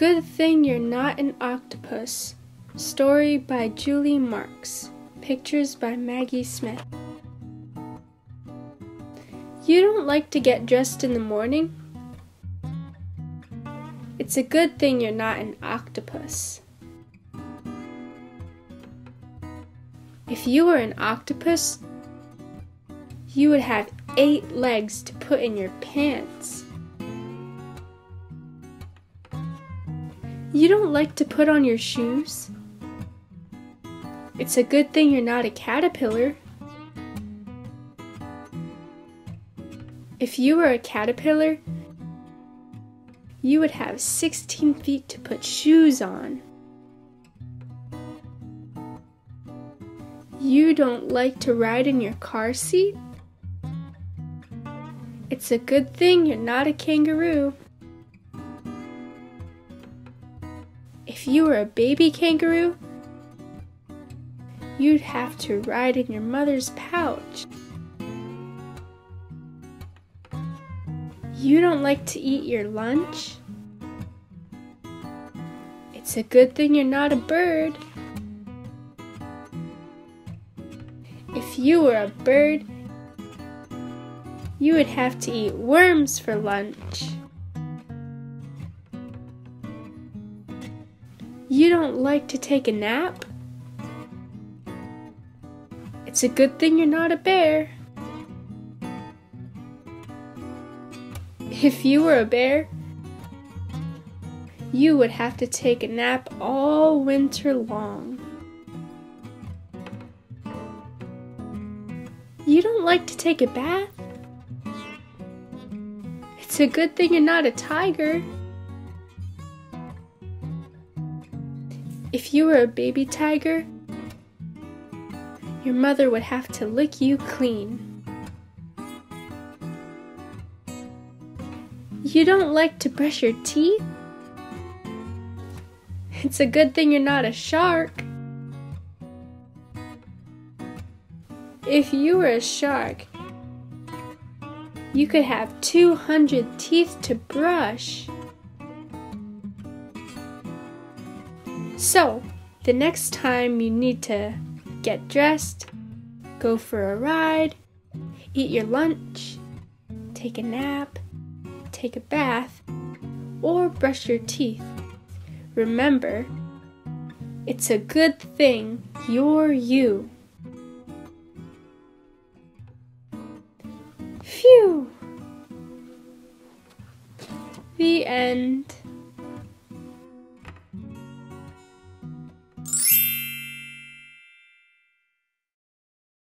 good thing you're not an octopus. Story by Julie Markes. Pictures by Maggie Smith. You don't like to get dressed in the morning? It's a good thing you're not an octopus. If you were an octopus, you would have eight legs to put in your pants. You don't like to put on your shoes? It's a good thing you're not a caterpillar. If you were a caterpillar, you would have 16 feet to put shoes on. You don't like to ride in your car seat? It's a good thing you're not a kangaroo. If you were a baby kangaroo, you'd have to ride in your mother's pouch. You don't like to eat your lunch? It's a good thing you're not a bird. If you were a bird, you would have to eat worms for lunch. You don't like to take a nap? It's a good thing you're not a bear. If you were a bear, you would have to take a nap all winter long. You don't like to take a bath? It's a good thing you're not a tiger. If you were a baby tiger, your mother would have to lick you clean. You don't like to brush your teeth? It's a good thing you're not a shark. If you were a shark, you could have 200 teeth to brush. So, the next time you need to get dressed, go for a ride, eat your lunch, take a nap, take a bath, or brush your teeth, remember, it's a good thing you're you. Phew! The end.